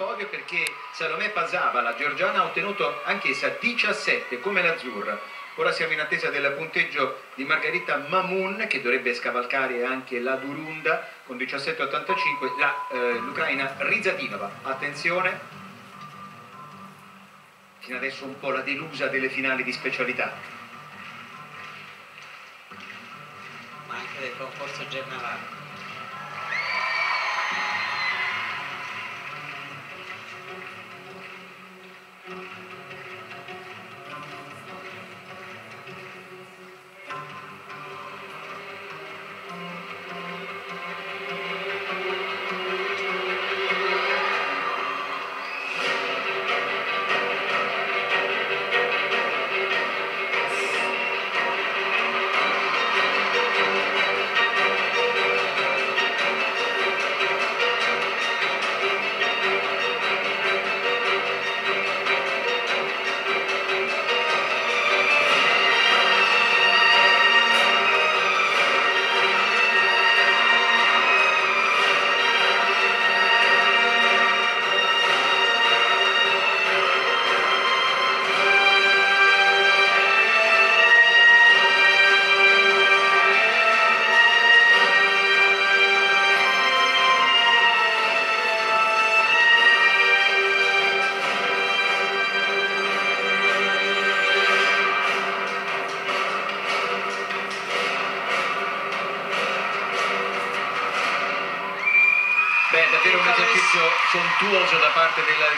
podio perché Salomè Pasava, la georgiana, ha ottenuto anch'essa 17 come l'azzurra. Ora siamo in attesa del punteggio di Margherita Mamun che dovrebbe scavalcare anche la Durunda con 17,85, la, eh, l'Ucraina Rizadinova. Attenzione, fino adesso un po' la delusa delle finali di specialità. ma anche del concorso generale. Davvero un esercizio sontuoso da parte della